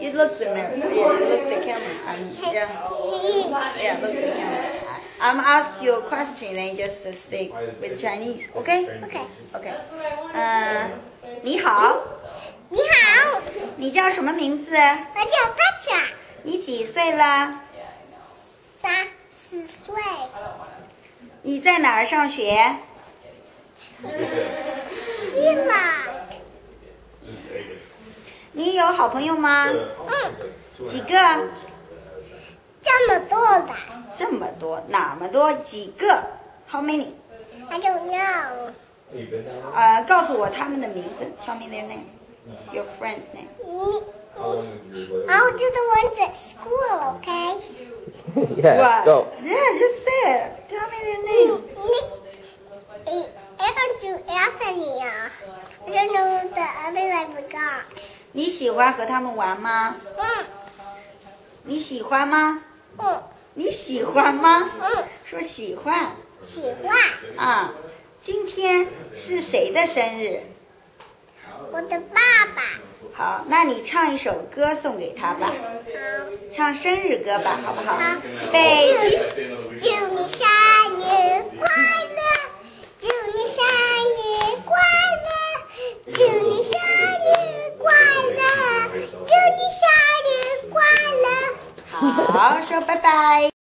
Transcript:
You look the mirror. Yeah, you look the camera. Um, yeah, yeah, look the camera. I- I'm ask you a question and just speak with Chinese. Okay? OK，Okay. 嗯、你好，你好，你叫什么名字？我叫 Petra，你几岁了？三十岁，你在哪儿上学？你有好朋友吗？嗯，几个？这么多吧这么多，那么多？几个？How many？ ？I don't know。呃，告诉我他们的名字。Tell me their name. Your friend's name. 你，I'll do the ones at school, okay？ yeah, What? go. Yeah, just say it. Tell me their name. 你，I don't do Anthony 啊，I don't know the other I forgot。 你喜欢和他们玩吗？嗯你喜欢吗？嗯你喜欢吗？嗯，说喜欢喜欢啊。今天是谁的生日？我的爸爸。好，那你唱一首歌送给他吧，好。唱生日歌吧，好不好好？预备起。祝你生日快乐！祝你生日快乐！祝你生日快乐！祝你生日快乐！好，说拜拜。